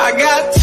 I got